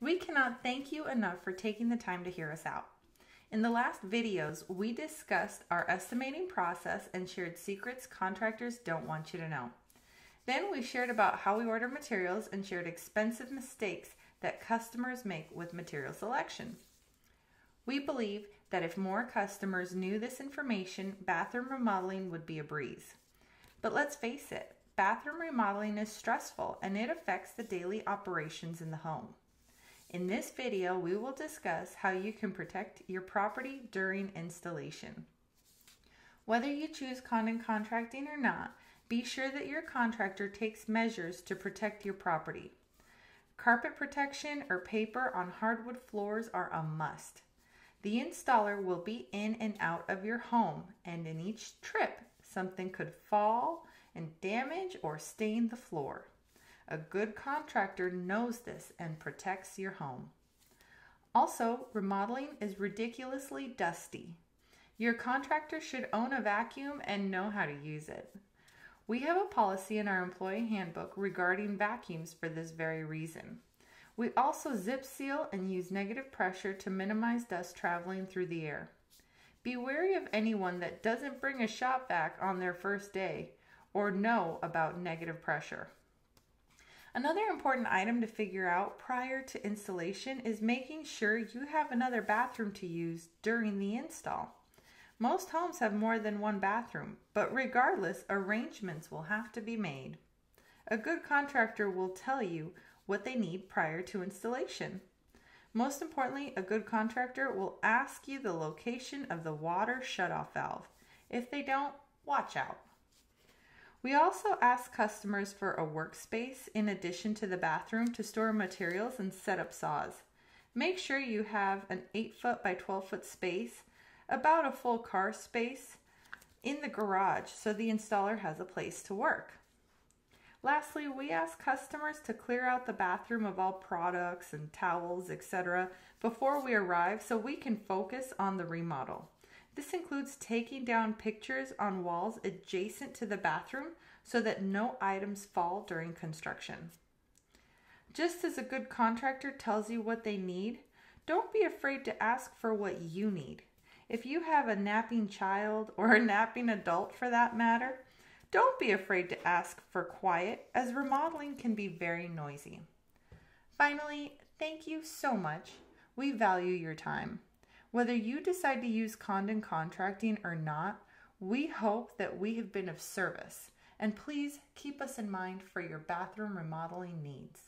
We cannot thank you enough for taking the time to hear us out. In the last videos, we discussed our estimating process and shared secrets contractors don't want you to know. Then we shared about how we order materials and shared expensive mistakes that customers make with material selection. We believe that if more customers knew this information, bathroom remodeling would be a breeze. But let's face it, bathroom remodeling is stressful and it affects the daily operations in the home. In this video, we will discuss how you can protect your property during installation. Whether you choose Condon contracting or not, be sure that your contractor takes measures to protect your property. Carpet protection or paper on hardwood floors are a must. The installer will be in and out of your home, and in each trip, something could fall and damage or stain the floor. A good contractor knows this and protects your home. Also, remodeling is ridiculously dusty. Your contractor should own a vacuum and know how to use it. We have a policy in our employee handbook regarding vacuums for this very reason. We also zip seal and use negative pressure to minimize dust traveling through the air. Be wary of anyone that doesn't bring a shop vac on their first day or know about negative pressure. Another important item to figure out prior to installation is making sure you have another bathroom to use during the install. Most homes have more than one bathroom, but regardless, arrangements will have to be made. A good contractor will tell you what they need prior to installation. Most importantly, a good contractor will ask you the location of the water shutoff valve. If they don't, watch out. We also ask customers for a workspace in addition to the bathroom to store materials and set up saws. Make sure you have an 8 foot by 12 foot space, about a full car space, in the garage so the installer has a place to work. Lastly, we ask customers to clear out the bathroom of all products and towels, etc. before we arrive so we can focus on the remodel. This includes taking down pictures on walls adjacent to the bathroom so that no items fall during construction. Just as a good contractor tells you what they need, don't be afraid to ask for what you need. If you have a napping child or a napping adult for that matter, don't be afraid to ask for quiet as remodeling can be very noisy. Finally, thank you so much. We value your time. Whether you decide to use Condon contracting or not, we hope that we have been of service. And please keep us in mind for your bathroom remodeling needs.